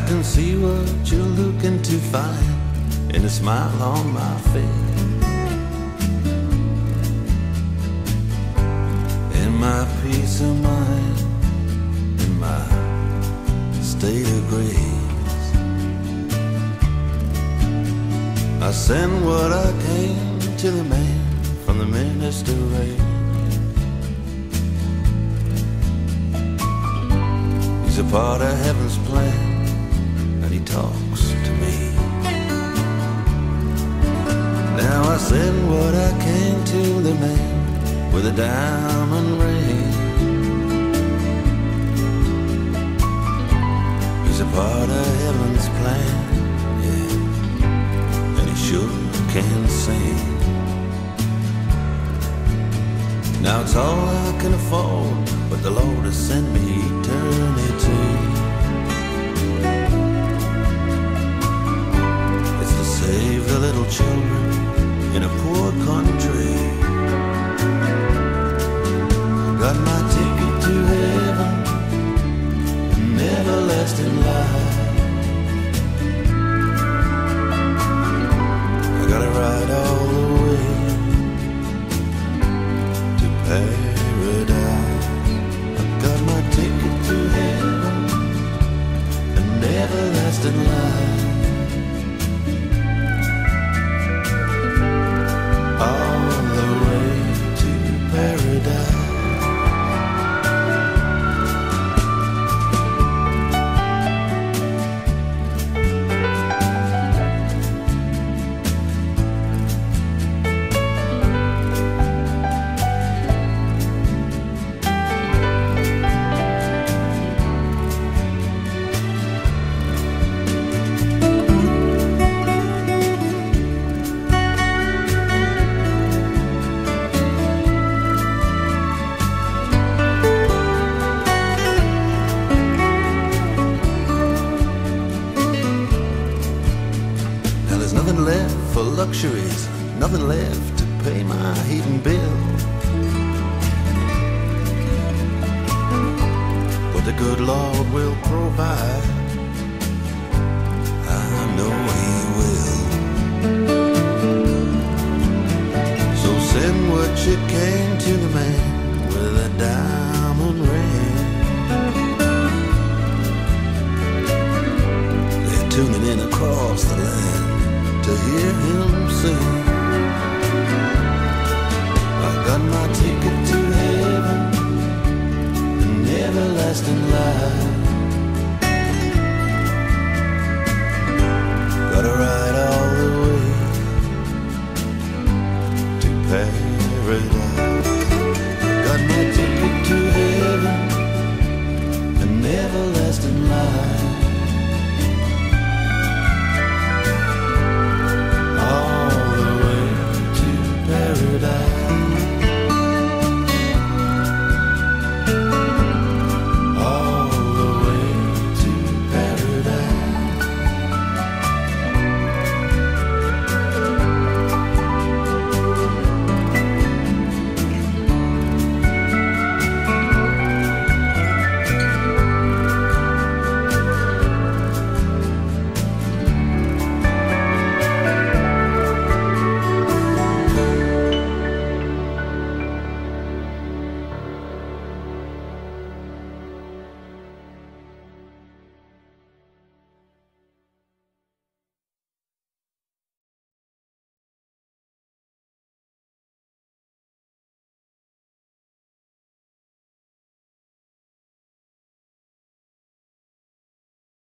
can see what you're looking to find in a smile on my face. In my peace of mind, in my state of grace, I send what I came to the man from the minister race. He's a part of heaven's plan, talks to me. Now I send what I came to the man with a diamond ring. He's a part of heaven's plan, yeah, and he sure can sing. Now it's all I can afford, but the Lord has sent me in a poor country. Got my ticket to heaven, an everlasting life. I gotta ride all the way to paradise. I got my ticket to heaven, an everlasting life. Luxuries, nothing left to pay my heating bill. But the good Lord will provide. I know He will. So send what you came to the man with a diamond ring. They're tuning in across the land to hear him sing. I got my ticket to heaven and everlasting life. Gotta ride all the way to paradise. Got my